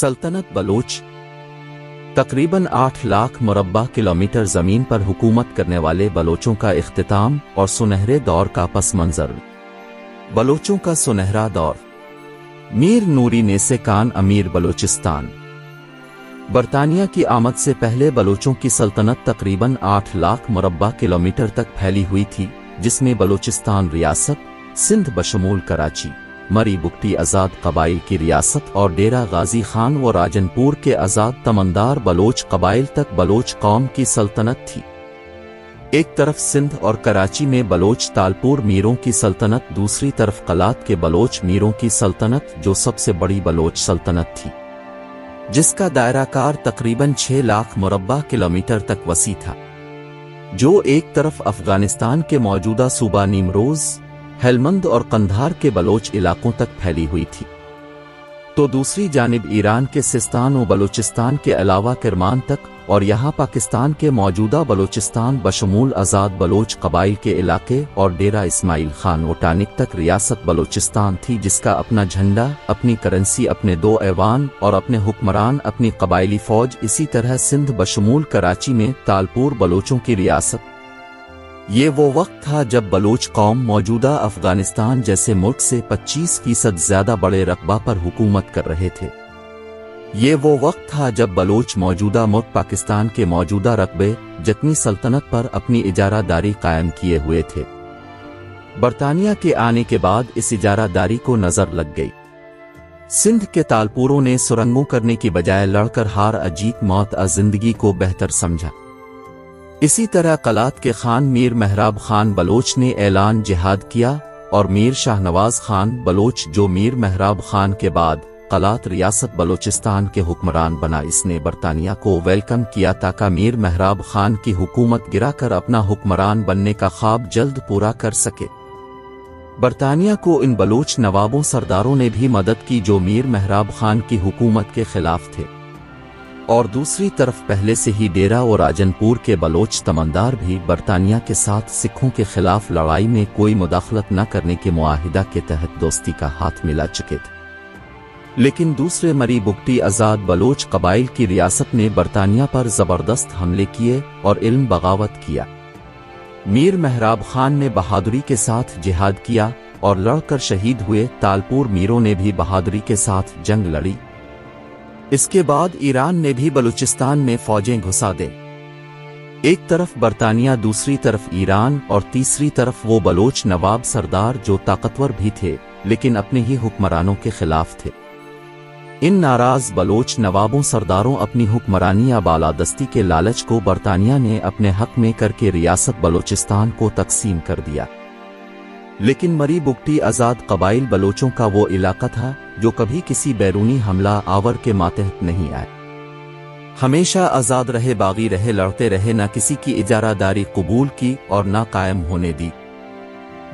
सल्तनत बलोच। तकरीबन आठ लाख मुरबा किलोमीटर ज़मीन पर हुकूमत करने वाले बलोचों का इख्तिताम और सुनहरे दौर का पस मंजर। बलोचों का सुनहरा दौर। मीर नूरी नेसे कान अमीर बलोचिस्तान। बरतानिया की आमद से पहले बलोचों की सल्तनत तकरीबन आठ लाख मुरबा किलोमीटर तक फैली हुई थी, जिसमें बलोचिस्तान रियासत, सिंध बशमूल कराची। मरी बुकटी आज़ाद कबाइल की रियासत और डेरा गाजी खान व राजनपुर के आज़ाद तमंदार बलोच कबाइल तक बलोच कौम की सल्तनत थी। एक तरफ़ सिंध और कराची में बलोच तालपुर मीरों की सल्तनत, दूसरी तरफ़ कलात के बलोच मीरों की सल्तनत, जो सबसे बड़ी बलोच सल्तनत थी। जिसका दायराकार तकरीबन छह लाख मुरबा किलोमीटर तक वसी था। जो एक तरफ़ अफ़गानिस्तान के मौजूदा सूबा नीमरोज़ हेलमंद और कंधार के बलोच इलाकों तक फैली हुई थी। तो दूसरी जानब ईरान के सिस्तान और बलूचिस्तान के अलावा किरमान तक और यहाँ पाकिस्तान के मौजूदा बलूचिस्तान बशमूल आज़ाद बलोच कबाइल के इलाके और डेरा इस्माइल खान वटानिक तक रियासत बलूचिस्तान थी, जिसका अपना झंडा, अपनी करेंसी, अपने दो ऐवान और अपने हुक्मरान, अपनी कबायली फौज, इसी तरह सिंध बशमूल कराची में तालपुर बलोचों की रियासत ये वो वक्त था जब बलोच कौम मौजूदा अफ़गानिस्तान जैसे मुल्क से 25 फ़ीसद ज़्यादा बड़े रकबा पर हुकूमत कर रहे थे। ये वो वक्त था जब बलोच मौजूदा मुल्क पाकिस्तान के मौजूदा रकबे, जतनी सल्तनत पर अपनी इजारादारी कायम किए हुए थे। बरतानिया के आने के बाद इस इजारादारी को नज़र लग गई। सिंध के तालपुरों ने सुरंगों करने की बजाय लड़कर हार अजीत मौत अ ज़िंदगी को बेहतर समझा। इसी तरह कलात के खान मीर महराब खान बलोच ने ऐलान जिहाद किया, और मीर शाहनवाज खान बलोच, जो मीर महराब खान के बाद कलात रियासत बलोचिस्तान के हुक्मरान बना। इसने बरतानिया को वेलकम किया ताकि मीर महराब खान की हुकूमत गिराकर अपना हुक्मरान बनने का ख्वाब जल्द पूरा कर सके। बरतानिया को इन बलोच नवाबों सरदारों ने भी मदद की, जो मीर महराब खान की हुकूमत के खिलाफ थे। और दूसरी तरफ़ पहले से ही डेरा और राजनपुर के बलोच तमंदार भी बरतानिया के साथ सिखों के खिलाफ लड़ाई में कोई मुदाखलत न करने के मुआहिदा के तहत दोस्ती का हाथ मिला चुके थे। लेकिन दूसरे मरी बुकटी आज़ाद बलोच कबाइल की रियासत ने बरतानिया पर ज़बरदस्त हमले किए और इल्म बगावत किया। मीर महराब खान ने बहादुरी के साथ जिहाद किया और लड़कर शहीद हुए तालपुर मीरों ने भी बहादुरी के साथ जंग लड़ी। इसके बाद ईरान ने भी बलूचिस्तान में फौजें घुसा दे। एक तरफ़ बरतानिया, दूसरी तरफ़ ईरान और तीसरी तरफ़ वो बलोच नवाब सरदार जो ताकतवर भी थे, लेकिन अपने ही हुक्मरानों के खिलाफ थे। इन नाराज़ बलोच नवाबों सरदारों अपनी हुक्मरानी या बालादस्ती के लालच को बरतानिया ने अपने हक में करके रियासत बलोचिस्तान को तकसीम कर दिया। लेकिन मरी बुगटी आज़ाद कबाइल बलोचों का वो इलाका था, जो कभी किसी बैरूनी हमला आवर के मातहत नहीं आए। हमेशा आज़ाद रहे, बागी रहे, लड़ते रहे, न किसी की इजारादारी कबूल की और न कायम होने दी।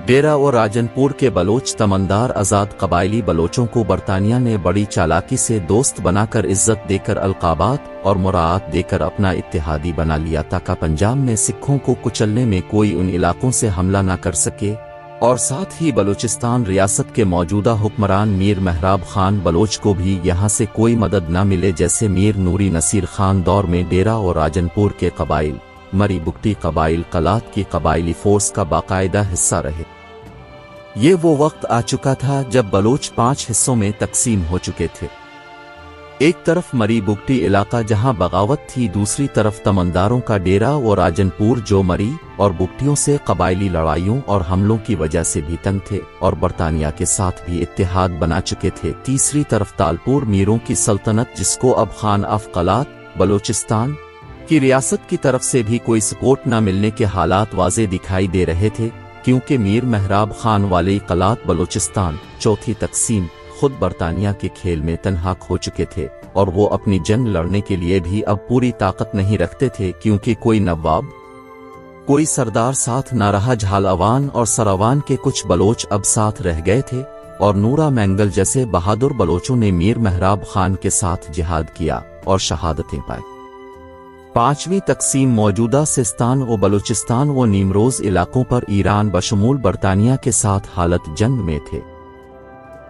डेरा और राजनपुर के बलोच तमंदार आज़ाद कबायली बलोचों को बरतानिया ने बड़ी चालाकी से दोस्त बनाकर इज़्ज़त देकर अलकाबात और मुरात देकर अपना इतिहादी बना लिया, ताकि पंजाब में सिखों को कुचलने में कोई उन इलाकों से हमला न कर सके और साथ ही बलूचिस्तान रियासत के मौजूदा हुक्मरान मीर महराब खान बलोच को भी यहाँ से कोई मदद न मिले जैसे मीर नूरी नसीर खान दौर में डेरा और राजनपुर के कबाइल, मरी बुकटी कबाइल, कलात की कबाइली फोर्स का बाकायदा हिस्सा रहे। ये वो वक्त आ चुका था जब बलोच पाँच हिस्सों में तकसीम हो चुके थे। एक तरफ़ मरी बुगटी इलाका जहाँ बगावत थी, दूसरी तरफ़ तमंदारों का डेरा व राजनपुर जो मरी और बुगटियों से कबायली लड़ाइयों और हमलों की वजह से भी तंग थे और बरतानिया के साथ भी इतिहाद बना चुके थे। तीसरी तरफ़ तालपुर मीरों की सल्तनत जिसको अब खान अफकलात बलोचिस्तान की रियासत की तरफ़ से भी कोई सपोर्ट न मिलने के हालात वाजे दिखाई दे रहे थे, क्योंकि मीर महराब खान वाले कलात बलोचिस्तान, चौथी तकसीम खुद बरतानिया के खेल में तनहाक हो चुके थे और वो अपनी जंग लड़ने के लिए भी अब पूरी ताकत नहीं रखते थे क्योंकि कोई नवाब, कोई सरदार साथ न रहा। झालावान और सरावान के कुछ बलोच अब साथ रह गए थे और नूरा मैंगल जैसे बहादुर बलोचों ने मीर महराब खान के साथ जिहाद किया और शहादतें पाई। पांचवी तकसीम मौजूदा सिस्तान व बलूचिस्तान व नीमरोज इलाकों पर ईरान बशमूल बरतानिया के साथ हालत जंग में थे।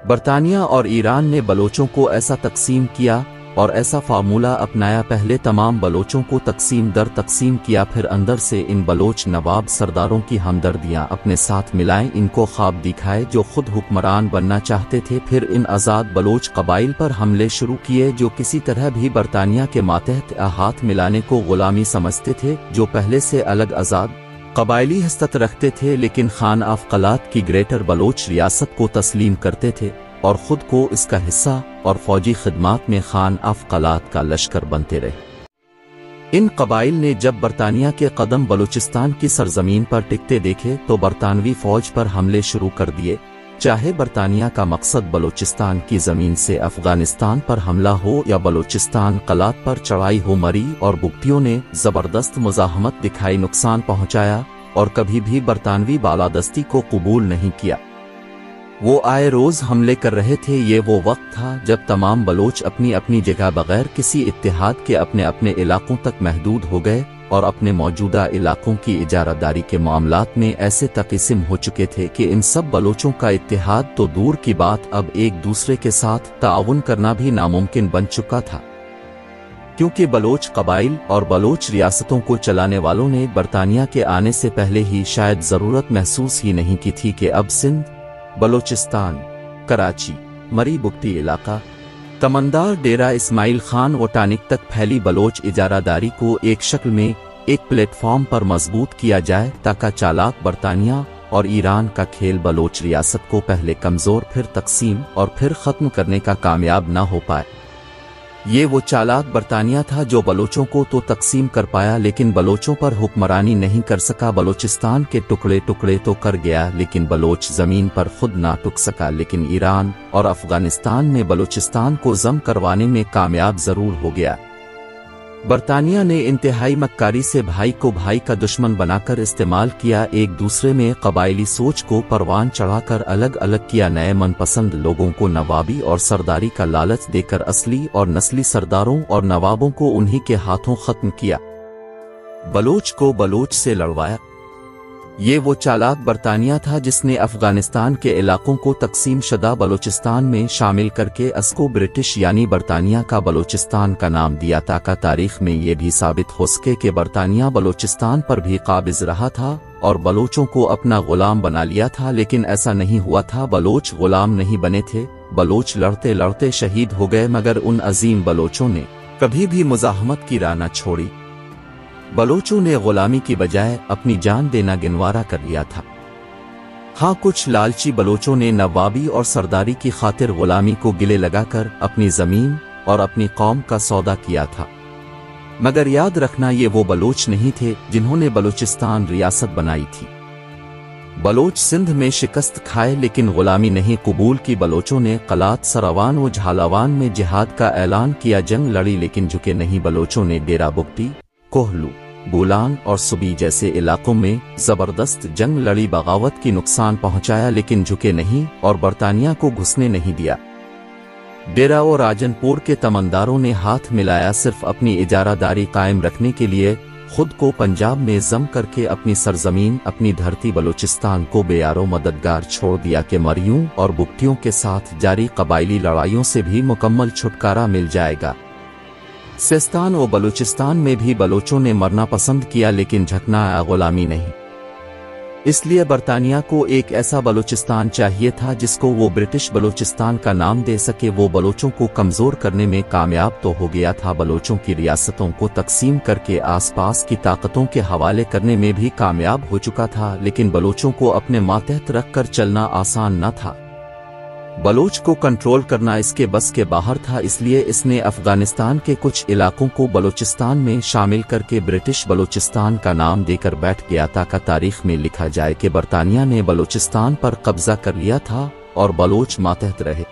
बरतानिया और ईरान ने बलोचों को ऐसा तकसीम किया और ऐसा फार्मूला अपनाया। पहले तमाम बलोचों को तकसीम दर तकसीम किया, फिर अंदर से इन बलोच नवाब सरदारों की हमदर्दियाँ अपने साथ मिलाएँ। इनको ख्वाब दिखाए जो खुद हुक्मरान बनना चाहते थे। फिर इन आज़ाद बलोच कबाइल पर हमले शुरू किए जो किसी तरह भी बरतानिया के मातहत हाथ मिलाने को गुलामी समझते थे, जो पहले से अलग आज़ाद कबायली हस्तत रखते थे, लेकिन खान अफकलात की ग्रेटर बलोच रियासत को तस्लीम करते थे और ख़ुद को इसका हिस्सा और फौजी खदमात में खान अफकलात का लश्कर बनते रहे। इन कबाइल ने जब बरतानिया के कदम बलूचिस्तान की सरजमीन पर टिकते देखे तो बरतानवी फौज पर हमले शुरू कर दिए। चाहे बरतानिया का मकसद बलूचिस्तान की ज़मीन से अफ़गानिस्तान पर हमला हो या बलूचिस्तान कलात पर चढ़ाई हो मरी और बुगटियों ने ज़बरदस्त मुजाहमत दिखाई नुकसान पहुँचाया और कभी भी बरतानवी बालादस्ती को कबूल नहीं किया। वो आए रोज हमले कर रहे थे, ये वो वक्त था जब तमाम बलोच अपनी अपनी जगह बगैर किसी इतिहाद के अपने अपने इलाकों तक महदूद हो गए और अपने मौजूदा इलाकों की इजारादारी के मामलात में ऐसे तकसीम हो चुके थे कि इन सब बलोचों का इत्तेहाद तो दूर की बात अब एक दूसरे के साथ ताउन करना भी नामुमकिन बन चुका था। क्योंकि बलोच कबाइल और बलोच रियासतों को चलाने वालों ने बरतानिया के आने से पहले ही शायद ज़रूरत महसूस ही नहीं की थी कि अब सिंध, बलोचिस्तान, कराची मरी बुकती इलाका तमंदार डेरा इस्माइल खान वटानिक तक फैली बलोच इजारादारी को एक शक्ल में, एक प्लेटफॉर्म पर मज़बूत किया जाए ताकि चालाक बरतानिया और ईरान का खेल बलोच रियासत को पहले कमज़ोर, फिर तकसीम और फिर खत्म करने का कामयाब न हो पाए। ये वो चालाक बरतानिया था जो बलोचों को तो तकसीम कर पाया, लेकिन बलोचों पर हुक्मरानी नहीं कर सका। बलोचिस्तान के टुकड़े टुकड़े तो कर गया, लेकिन बलोच ज़मीन पर खुद ना टुक सका। लेकिन ईरान और अफ़गानिस्तान में बलोचिस्तान को जम करवाने में कामयाब ज़रूर हो गया। बरतानिया ने इंतहाई मक्कारी से भाई को भाई का दुश्मन बनाकर इस्तेमाल किया, एक दूसरे में कबायली सोच को परवान चढ़ाकर अलग अलग किया, नए मनपसंद लोगों को नवाबी और सरदारी का लालच देकर असली और नस्ली सरदारों और नवाबों को उन्हीं के हाथों खत्म किया। बलोच को बलोच से लड़वाया। ये वो चालाक बरतानिया था जिसने अफ़गानिस्तान के इलाकों को तकसीम शदा बलूचिस्तान में शामिल करके अस्को ब्रिटिश यानी बरतानिया का बलूचिस्तान का नाम दिया ताकि तारीख में ये भी साबित हो सके कि बरतानिया बलूचिस्तान पर भी काबिज रहा था और बलोचों को अपना गुलाम बना लिया था, लेकिन ऐसा नहीं हुआ था। बलोच गुलाम नहीं बने थे। बलोच लड़ते लड़ते शहीद हो गए, मगर उन अजीम बलोचों ने कभी भी मुजाहमत की राह न छोड़ी। बलोचों ने गुलामी की बजाय अपनी जान देना गिनवारा कर लिया था। हाँ कुछ लालची बलोचों ने नवाबी और सरदारी की खातिर गुलामी को गिले लगाकर अपनी ज़मीन और अपनी कौम का सौदा किया था। मगर याद रखना, ये वो बलोच नहीं थे जिन्होंने बलूचिस्तान रियासत बनाई थी। बलोच सिंध में शिकस्त खाए, लेकिन गुलामी नहीं। कबूल की बलोचों ने कलात, सरावान व झालावान में जिहाद का ऐलान किया। जंग लड़ी, लेकिन झुके नहीं। बलोचों ने डेरा बुकटी कोहलू बोलान और सुबी जैसे इलाकों में ज़बरदस्त जंग लड़ी बगावत की नुकसान पहुँचाया लेकिन झुके नहीं और बरतानिया को घुसने नहीं दिया। डेरा और राजनपुर के तमंदारों ने हाथ मिलाया सिर्फ़ अपनी इजारादारी कायम रखने के लिए, खुद को पंजाब में जम करके अपनी सरजमीन, अपनी धरती बलूचिस्तान को बेयारो मददगार छोड़ दिया के मरियों और बुकटियों के साथ जारी कबायली लड़ाइयों से भी मुकम्मल छुटकारा मिल जाएगा। सिस्तान व बलूचिस्तान में भी बलोचों ने मरना पसंद किया, लेकिन झकना गुलामी नहीं। इसलिए बरतानिया को एक ऐसा बलूचिस्तान चाहिए था, जिसको वो ब्रिटिश बलूचिस्तान का नाम दे सके। वो बलोचों को कमज़ोर करने में कामयाब तो हो गया था, बलोचों की रियासतों को तकसीम करके आसपास की ताकतों के हवाले करने में भी कामयाब हो चुका था, लेकिन बलोचों को अपने मातहत रखकर चलना आसान न था। बलोच को कंट्रोल करना इसके बस के बाहर था इसलिए इसने अफ़गानिस्तान के कुछ इलाकों को बलोचिस्तान में शामिल करके ब्रिटिश बलोचिस्तान का नाम देकर बैठ गया ताकि तारीख में लिखा जाए कि बरतानिया ने बलोचिस्तान पर कब्जा कर लिया था और बलोच मातहत रहे।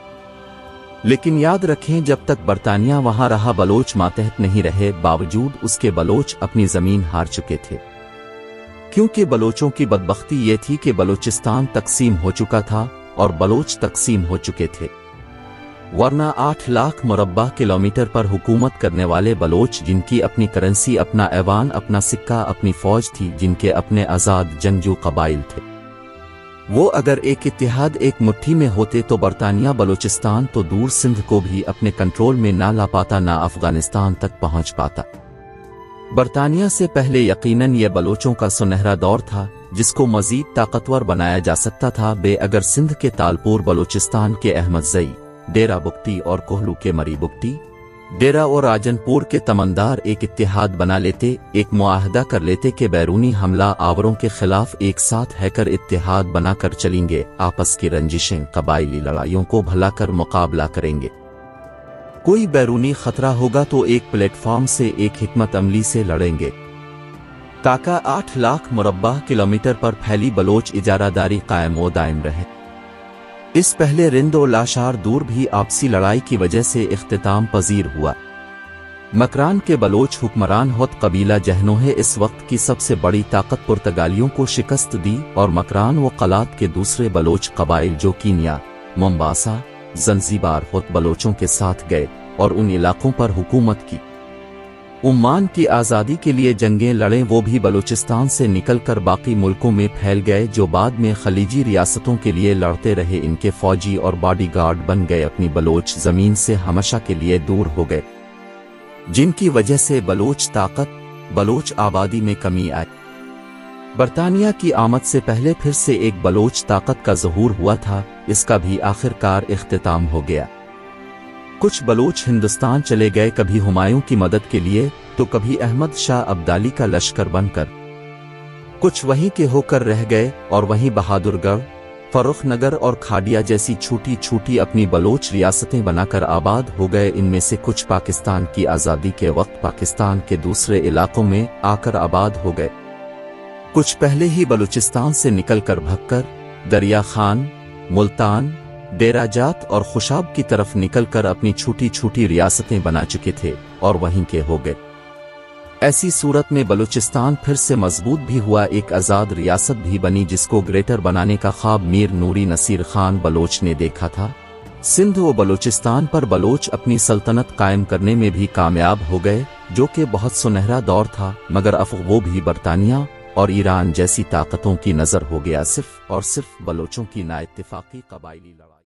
लेकिन याद रखें, जब तक बरतानिया वहाँ रहा, बलोच मातहत नहीं रहे, बावजूद उसके बलोच अपनी ज़मीन हार चुके थे। क्योंकि बलोचों की बदबख्ती ये थी कि बलोचिस्तान तकसीम हो चुका था और बलोच तकसीम हो चुके थे। वरना आठ लाख मुरबा किलोमीटर पर हुकूमत करने वाले बलोच, जिनकी अपनी करेंसी अपना ऐवान, अपना सिक्का, अपनी फौज थी, जिनके अपने आज़ाद जंगजू कबाइल थे। वो अगर एक इतिहाद एक मुट्ठी में होते तो बरतानिया बलूचिस्तान तो दूर सिंध को भी अपने कंट्रोल में ना ला पाता ना अफ़गानिस्तान तक पहुँच पाता। बरतानिया से पहले यकीनन ये बलोचों का सुनहरा दौर था, जिसको मजीद ताकतवर बनाया जा सकता था, बे अगर सिंध के तालपुर बलूचिस्तान के अहमद जई, डेरा बुक्ती और कोहलू के मरी बुक्ती, डेरा और राजनपुर के तमंदार एक इतिहाद बना लेते, एक मुआहदा कर लेते के बैरूनी हमला आवरों के खिलाफ एक साथ हैकर इतिहाद बनाकर चलेंगे, आपस की रंजिशें, कबायली लड़ाइयों को भला कर मुकाबला करेंगे। कोई बैरूनी खतरा होगा तो एक प्लेटफॉर्म से एक हिकमत अमली से लड़ेंगे। ताका आठ लाख मुरब्बा किलोमीटर पर फैली बलोच इजारादारी कायम व दायम रहे। इस पहले रिंदो लाशार दूर भी आपसी लड़ाई की वजह से इख्तिताम पजीर हुआ। मकरान के बलोच हुक्मरान होत कबीला जहनोहे इस वक्त की सबसे बड़ी ताकत पुर्तगालियों को शिकस्त दी और मकरान व कलात के दूसरे बलोच कबाइल जो कीनिया, मुम्बासा जंजीबार होत बलोचों के साथ गए और उन इलाकों पर हुकूमत की। उम्मान की आज़ादी के लिए जंगें लड़े, वो भी बलूचिस्तान से निकलकर बाकी मुल्कों में फैल गए, जो बाद में खलीजी रियासतों के लिए लड़ते रहे। इनके फौजी और बॉडीगार्ड बन गए, अपनी बलोच ज़मीन से हमेशा के लिए दूर हो गए, जिनकी वजह से बलोच ताकत, बलोच आबादी में कमी आई। बरतानिया की आमद से पहले फिर से एक बलोच ताकत का जहूर हुआ था, इसका भी आखिरकार अख्ताम हो गया। कुछ बलोच हिंदुस्तान चले गए कभी हुमायूं की मदद के लिए तो कभी अहमद शाह अब्दाली का लश्कर बनकर। कुछ वहीं के होकर रह गए, और वहीं बहादुरगढ़, फरुखनगर और खाडिया जैसी छोटी छोटी अपनी बलोच रियासतें बनाकर आबाद हो गए। इनमें से कुछ पाकिस्तान की आज़ादी के वक्त पाकिस्तान के दूसरे इलाकों में आकर आबाद हो गए। कुछ पहले ही बलूचिस्तान से निकलकर भक्कर दरिया खान, मुल्तान, डेराजात और खुशाब की तरफ़ निकलकर अपनी छोटी छोटी रियासतें बना चुके थे और वहीं के हो गए। ऐसी सूरत में बलूचिस्तान फिर से मज़बूत भी हुआ, एक आज़ाद रियासत भी बनी जिसको ग्रेटर बनाने का ख्वाब मीर नूरी नसीर खान बलोच ने देखा था। सिंध व बलूचिस्तान पर बलोच अपनी सल्तनत कायम करने में भी कामयाब हो गए, जो कि बहुत सुनहरा दौर था, मगर अफ वो भी बरतानिया और ईरान जैसी ताकतों की नज़र हो गया सिर्फ़ और सिर्फ़ बलोचों की नाइतफाकी कबायली लड़ाई।